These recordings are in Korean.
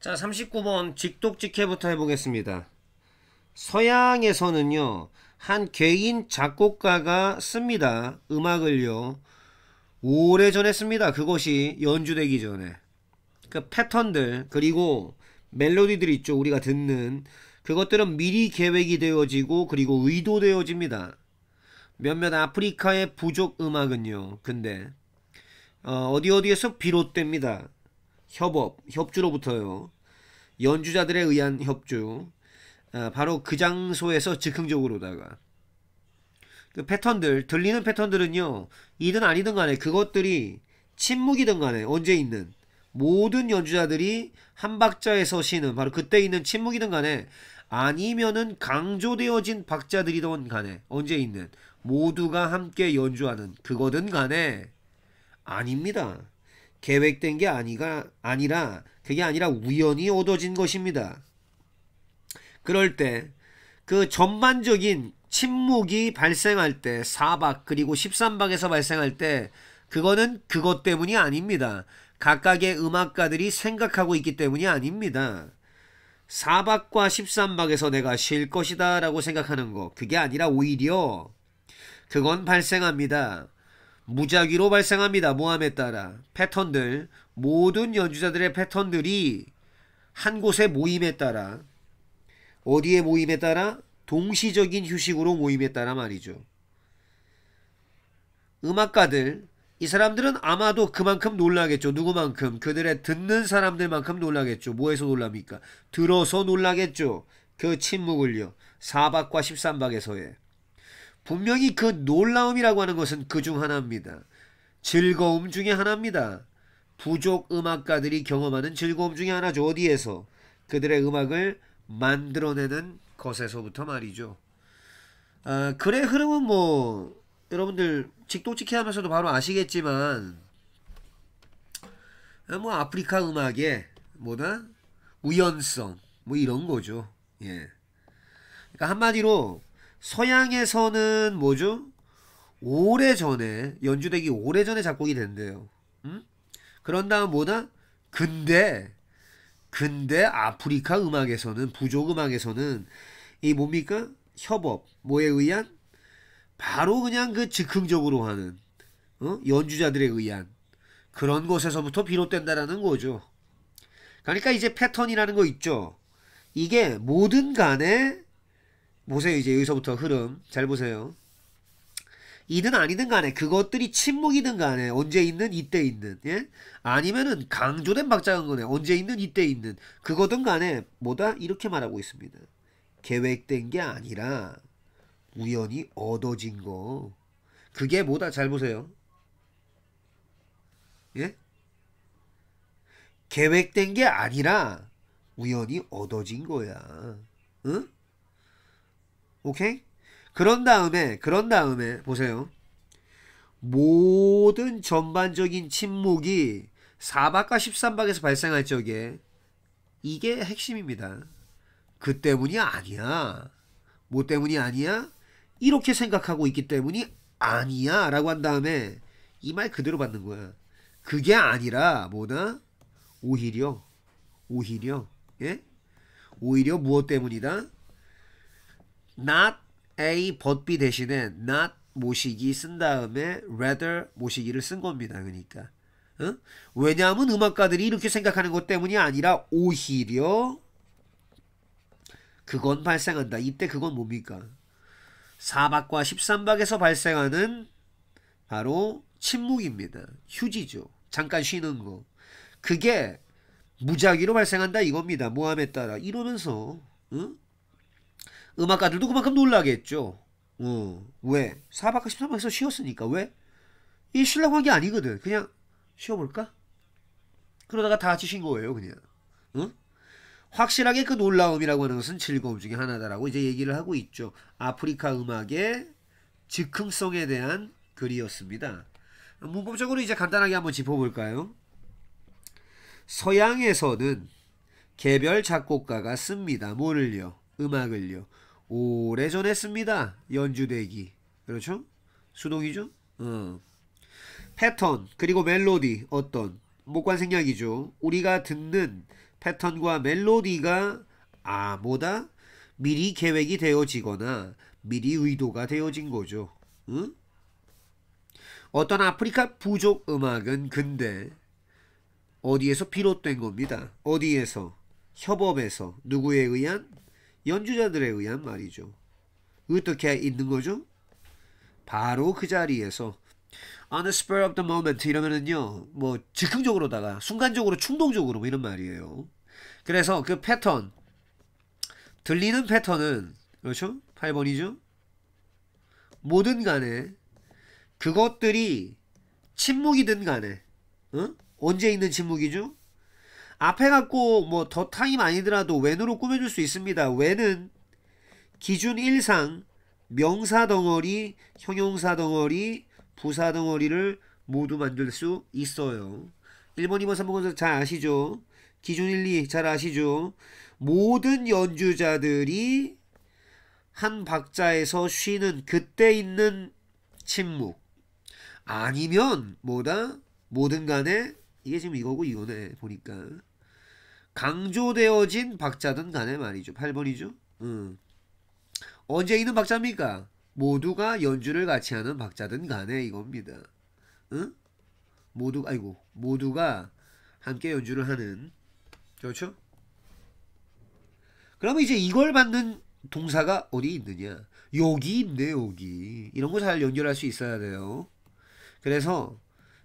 자 39번 직독직해부터 해보겠습니다. 서양에서는요 한 개인 작곡가가 씁니다. 음악을요 오래전에 씁니다. 그것이 연주되기 전에 그 패턴들 그리고 멜로디들 있죠 우리가 듣는 그것들은 미리 계획이 되어지고 그리고 의도되어집니다. 몇몇 아프리카의 부족 음악은요 근데 어, 어디 어디에서 비롯됩니다. 협업, 협주로부터요. 연주자들에 의한 협주. 아, 바로 그 장소에서 즉흥적으로다가 그 패턴들 들리는 패턴들은요 이든 아니든 간에 그것들이 침묵이든 간에 언제 있는 모든 연주자들이 한 박자에서 쉬는 바로 그때 있는 침묵이든 간에 아니면은 강조되어진 박자들이든 간에 언제 있는 모두가 함께 연주하는 그거든 간에 아닙니다. 계획된 게 아니가 아니라 그게 아니라 우연히 얻어진 것입니다. 그럴 때 그 전반적인 침묵이 발생할 때 4박 그리고 13박에서 발생할 때 그거는 그것 때문이 아닙니다. 각각의 음악가들이 생각하고 있기 때문이 아닙니다. 4박과 13박에서 내가 쉴 것이다 라고 생각하는 거 그게 아니라 오히려 그건 발생합니다. 무작위로 발생합니다. 모함에 따라 패턴들 모든 연주자들의 패턴들이 한 곳의 모임에 따라 어디에 모임에 따라 동시적인 휴식으로 모임에 따라 말이죠. 음악가들 이 사람들은 아마도 그만큼 놀라겠죠. 누구만큼 그들의 듣는 사람들만큼 놀라겠죠. 뭐에서 놀랍니까? 들어서 놀라겠죠. 그 침묵을요. 4박과 13박에서의 분명히 그 놀라움이라고 하는 것은 그 중 하나입니다. 즐거움 중에 하나입니다. 부족 음악가들이 경험하는 즐거움 중에 하나죠. 어디에서? 그들의 음악을 만들어내는 것에서부터 말이죠. 아, 글의 흐름은 뭐 여러분들 직독직해 하면서도 바로 아시겠지만 뭐 아프리카 음악의 뭐다 우연성 뭐 이런 거죠. 예. 그러니까 한마디로 서양에서는 뭐죠? 오래전에 연주되기 오래전에 작곡이 된대요. 음? 그런 다음 뭐다? 근데 근데 아프리카 음악에서는 부족 음악에서는 이 뭡니까? 협업 뭐에 의한 바로 그냥 그 즉흥적으로 하는 어? 연주자들에 의한 그런 곳에서부터 비롯된다라는 거죠. 그러니까 이제 패턴이라는 거 있죠. 이게 모든 간에 보세요 이제 여기서부터 흐름 잘 보세요. 이든 아니든 간에 그것들이 침묵이든 간에 언제 있는 이때 있는 예? 아니면은 강조된 박자인 거네 언제 있는 이때 있는 그거든 간에 뭐다 이렇게 말하고 있습니다. 계획된 게 아니라 우연히 얻어진 거 그게 뭐다 잘 보세요. 예? 계획된 게 아니라 우연히 얻어진 거야. 응? 오케이? 그런 다음에 그런 다음에 보세요. 모든 전반적인 침묵이 4박과 13박에서 발생할 적에 이게 핵심입니다. 그 때문이 아니야. 뭐 때문이 아니야? 이렇게 생각하고 있기 때문이 아니야 라고 한 다음에 이 말 그대로 받는 거야. 그게 아니라 뭐다? 오히려 오히려 예? 오히려 무엇 때문이다? Not A B 대신에 not 모시기 쓴 다음에 rather 모시기를 쓴 겁니다. 그러니까 어? 왜냐하면 음악가들이 이렇게 생각하는 것 때문이 아니라 오히려 그건 발생한다. 이때 그건 뭡니까? 4박과 13박에서 발생하는 바로 침묵입니다. 휴지죠. 잠깐 쉬는 거. 그게 무작위로 발생한다 이겁니다. 모함에 따라 이러면서 어? 음악가들도 그만큼 놀라겠죠. 어, 왜? 4박과 13박에서 쉬었으니까. 왜? 이 쉬려고 한 게 아니거든. 그냥 쉬어볼까? 그러다가 다쉰 거예요, 그냥. 어? 확실하게 그 놀라움이라고 하는 것은 즐거움 중에 하나다라고 이제 얘기를 하고 있죠. 아프리카 음악의 즉흥성에 대한 글이었습니다. 문법적으로 이제 간단하게 한번 짚어볼까요? 서양에서는 개별 작곡가가 씁니다. 뭐를요? 음악을요. 오래전에 씁니다. 연주되기. 그렇죠? 수동이죠? 어. 패턴 그리고 멜로디 어떤 목관생략이죠. 우리가 듣는 패턴과 멜로디가 아 뭐다 미리 계획이 되어지거나 미리 의도가 되어진 거죠. 응? 어떤 아프리카 부족 음악은 근데 어디에서 비롯된 겁니다. 어디에서? 협업에서 누구에 의한? 연주자들에 의한 말이죠. 어떻게 있는 거죠? 바로 그 자리에서 on the spur of the moment 이러면은요 뭐 즉흥적으로다가 순간적으로 충동적으로 뭐 이런 말이에요. 그래서 그 패턴 들리는 패턴은 그렇죠? 8번이죠. 뭐든 간에 그것들이 침묵이든 간에 어? 언제 있는 침묵이죠? 앞에 갖고 뭐 더 타임 아니더라도 웬으로 꾸며줄 수 있습니다. 웬은 기준 1상 명사 덩어리, 형용사 덩어리, 부사 덩어리를 모두 만들 수 있어요. 1번, 2번, 3번 잘 아시죠? 기준 1, 2 잘 아시죠? 모든 연주자들이 한 박자에서 쉬는 그때 있는 침묵 아니면 뭐다? 뭐든 간에 이게 지금 이거고 이거네 보니까 강조되어진 박자든 간에 말이죠 8번이죠 응. 언제 있는 박자입니까? 모두가 연주를 같이 하는 박자든 간에 이겁니다 응? 모두 아이고 모두가 함께 연주를 하는 그렇죠? 그러면 이제 이걸 받는 동사가 어디 있느냐 여기 있네 여기 이런 거 잘 연결할 수 있어야 돼요 그래서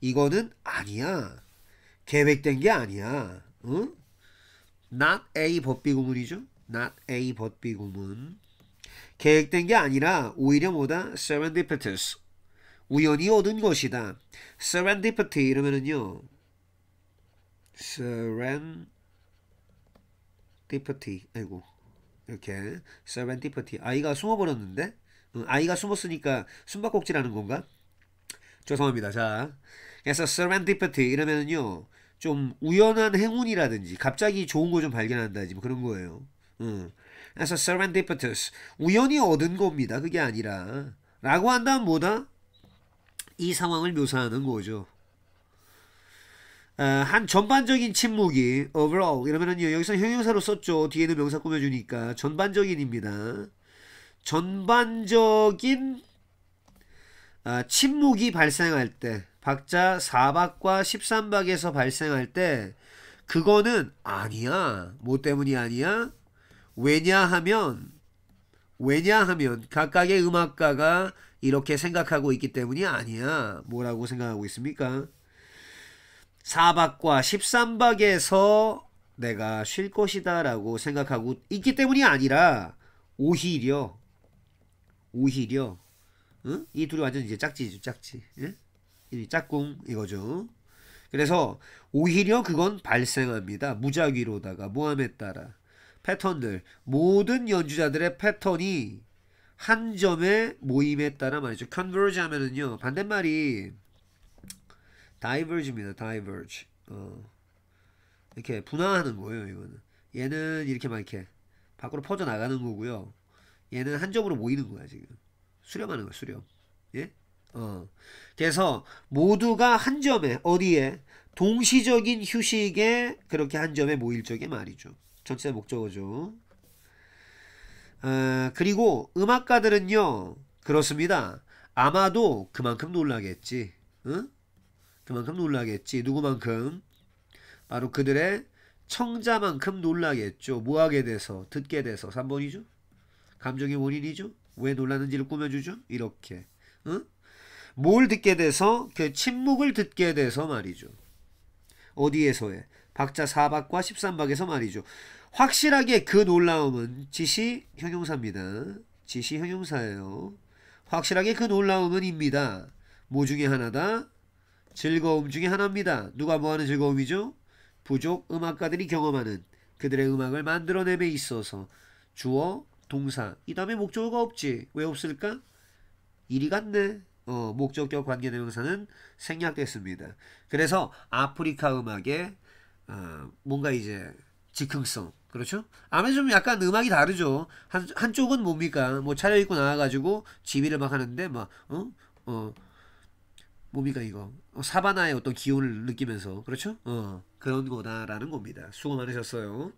이거는 아니야 계획된 게 아니야 응? Not A 법비 구문이죠. Not A 법비 구문. 계획된 게 아니라 오히려 뭐다? Serendipitous. 우연히 얻은 것이다. Serendipity 이러면은요. Serendipity. 아이고. 이렇게 serendipity. 아이가 숨어버렸는데? 응, 아이가 숨었으니까 숨바꼭질하는 건가? 죄송합니다. 자 그래서 serendipity 이러면은요 좀 우연한 행운이라든지 갑자기 좋은 거 좀 발견한다지 뭐 그런 거예요. 응. 그래서 serendipitous 우연히 얻은 겁니다. 그게 아니라. 라고 한다면 뭐다? 이 상황을 묘사하는 거죠. 아, 한 전반적인 침묵이 overall 이러면은요 여기서 형용사로 썼죠. 뒤에는 명사 꾸며주니까. 전반적인입니다. 전반적인 아, 침묵이 발생할 때 박자 4박과 13박에서 발생할 때 그거는 아니야. 뭐 때문이 아니야? 왜냐하면 왜냐하면 각각의 음악가가 이렇게 생각하고 있기 때문이 아니야. 뭐라고 생각하고 있습니까? 4박과 13박에서 내가 쉴 것이다 라고 생각하고 있기 때문이 아니라 오히려 오히려 응? 이 둘이 완전 이제 짝지죠 짝지 예? 이 짝꿍 이거죠 그래서 오히려 그건 발생합니다 무작위로다가 모함에 따라 패턴들 모든 연주자들의 패턴이 한 점의 모임에 따라 말이죠 converge 하면은요 반대말이 diverge입니다. diverge. 어. 이렇게 분화하는 거예요. 이거는. 얘는 이렇게 막 이렇게 밖으로 퍼져 나가는 거고요. 얘는 한 점으로 모이는 거야 지금. 수렴하는 거야 수렴. 예? 어. 그래서 모두가 한 점에 어디에 동시적인 휴식에 그렇게 한 점에 모일 적의 말이죠. 전체 목적어죠. 어, 그리고 음악가들은요 그렇습니다. 아마도 그만큼 놀라겠지. 응? 그만큼 놀라겠지. 누구만큼? 바로 그들의 청자만큼 놀라겠죠. 뭐하게 돼서 듣게 돼서 3번이죠. 감정의 원인이죠. 왜 놀랐는지를 꾸며주죠. 이렇게. 응? 뭘 듣게 돼서 그 침묵을 듣게 돼서 말이죠. 어디에서의 박자 4박과 13박에서 말이죠. 확실하게 그 놀라움은 지시 형용사입니다. 지시 형용사예요. 확실하게 그 놀라움은 입니다. 뭐 중에 하나다? 즐거움 중에 하나입니다. 누가 뭐하는 즐거움이죠? 부족 음악가들이 경험하는 그들의 음악을 만들어냄에 있어서 주어, 동사, 이 다음에 목적어가 없지. 왜 없을까? 일이 같네. 어, 목적격 관계대명사는 생략됐습니다. 그래서 아프리카 음악의 어, 뭔가 이제 즉흥성 그렇죠? 아무래도 좀 약간 음악이 다르죠. 한 한쪽은 뭡니까? 뭐 차려입고 나와가지고 지휘를 막 하는데 막 어? 어 뭡니까 이거 어, 사바나의 어떤 기운을 느끼면서 그렇죠? 어 그런 거다라는 겁니다. 수고 많으셨어요.